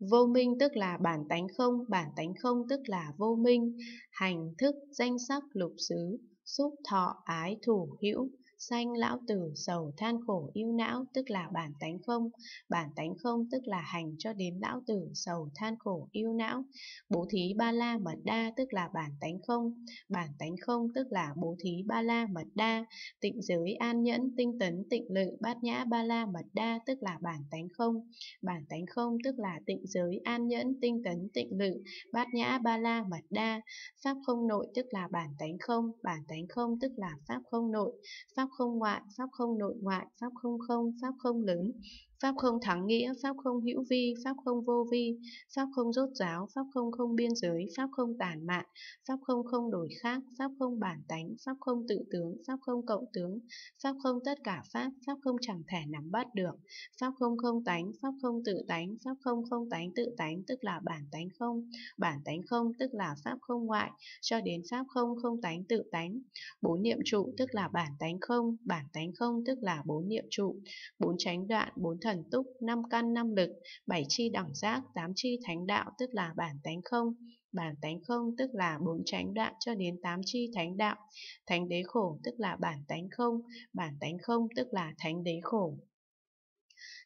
Vô minh tức là bản tánh không, bản tánh không tức là vô minh, hành thức danh sắc lục xứ, xúc thọ ái thủ hữu, sanh lão tử sầu than khổ yêu não tức là bản tánh không, bản tánh không tức là hành cho đến lão tử sầu than khổ yêu não. Bố thí ba la mật đa tức là bản tánh không, bản tánh không tức là bố thí ba la mật đa. Tịnh giới an nhẫn tinh tấn tịnh lự bát nhã ba la mật đa tức là bản tánh không, bản tánh không tức là tịnh giới an nhẫn tinh tấn tịnh lự bát nhã ba la mật đa. Pháp không nội tức là bản tánh không, bản tánh không tức là pháp không nội, pháp sắp không ngoại, sắp không nội ngoại, sắp không không, sắp không lớn, Pháp không thắng nghĩa, Pháp không hữu vi, Pháp không vô vi, Pháp không rốt giáo, Pháp không không biên giới, Pháp không tàn mạn, Pháp không không đổi khác, Pháp không bản tánh, Pháp không tự tướng, Pháp không cộng tướng, Pháp không tất cả Pháp, Pháp không chẳng thể nắm bắt được, Pháp không không tánh, Pháp không tự tánh, Pháp không không tánh tự tánh tức là bản tánh không, bản tánh không tức là Pháp không ngoại, cho đến Pháp không không tánh tự tánh. Bốn niệm trụ tức là bản tánh không, bản tánh không tức là bốn niệm trụ, bốn tránh đoạn, bốn thần túc, năm căn năm lực, bảy chi đẳng giác, tám chi thánh đạo tức là bản tánh không, bản tánh không tức là bốn chánh đạo cho đến tám chi thánh đạo, thánh đế khổ tức là bản tánh không, bản tánh không tức là thánh đế khổ.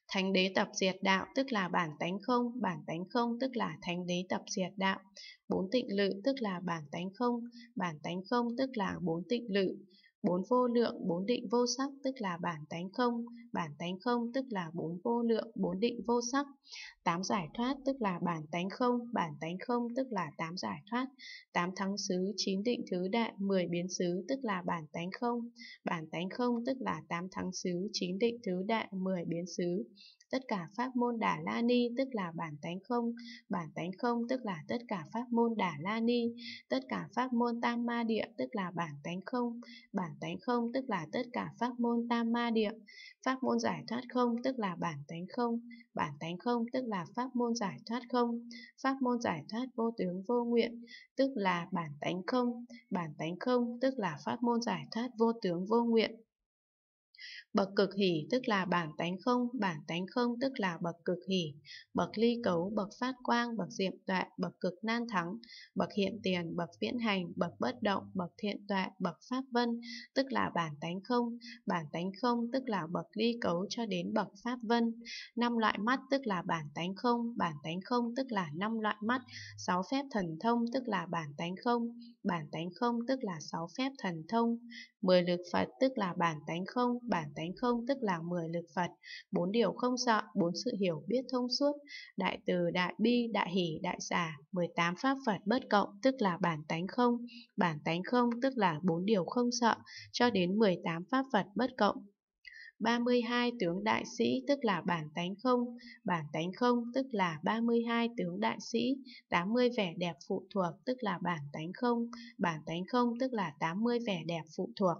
Thánh đế tập diệt đạo tức là bản tánh không, bản tánh không tức là thánh đế tập diệt đạo. Bốn tịnh lự tức là bản tánh không, bản tánh không tức là bốn tịnh lự. Bốn vô lượng, bốn định vô sắc tức là bản tánh không, bản tánh không tức là bốn vô lượng, bốn định vô sắc. Tám giải thoát tức là bản tánh không, bản tánh không tức là tám giải thoát. Tám thắng xứ, chín định thứ đại, mười biến xứ tức là bản tánh không, bản tánh không tức là tám thắng xứ, chín định thứ đại, mười biến xứ. Tất cả pháp môn Đà La Ni tức là bản tánh không, bản tánh không tức là tất cả pháp môn Đà La Ni, tất cả pháp môn Tam Ma Địa tức là bản tánh không, bản tánh không tức là tất cả pháp môn Tam Ma Địa, pháp môn giải thoát không tức là bản tánh không, bản tánh không tức là pháp môn giải thoát không, pháp môn giải thoát vô tướng vô nguyện tức là bản tánh không, bản tánh không tức là pháp môn giải thoát vô tướng vô nguyện. Bậc cực hỷ tức là bản tánh không, bản tánh không tức là bậc cực hỷ, bậc ly cấu, bậc phát quang, bậc diệm tuệ, bậc cực nan thắng, bậc hiện tiền, bậc viễn hành, bậc bất động, bậc thiện tuệ, bậc pháp vân, tức là bản tánh không, bản tánh không tức là bậc ly cấu cho đến bậc pháp vân. Năm loại mắt tức là bản tánh không, bản tánh không tức là năm loại mắt, sáu phép thần thông tức là bản tánh không, bản tánh không tức là sáu phép thần thông, mười lực Phật tức là bản tánh không, bản tánh không tức là mười lực Phật, bốn điều không sợ, bốn sự hiểu biết thông suốt, đại từ, đại bi, đại hỷ, đại xả, 18 pháp Phật bất cộng tức là bản tánh không, bản tánh không tức là bốn điều không sợ, cho đến 18 pháp Phật bất cộng. 32 tướng đại sĩ tức là bản tánh không, bản tánh không tức là 32 tướng đại sĩ, 80 vẻ đẹp phụ thuộc tức là bản tánh không, bản tánh không tức là 80 vẻ đẹp phụ thuộc.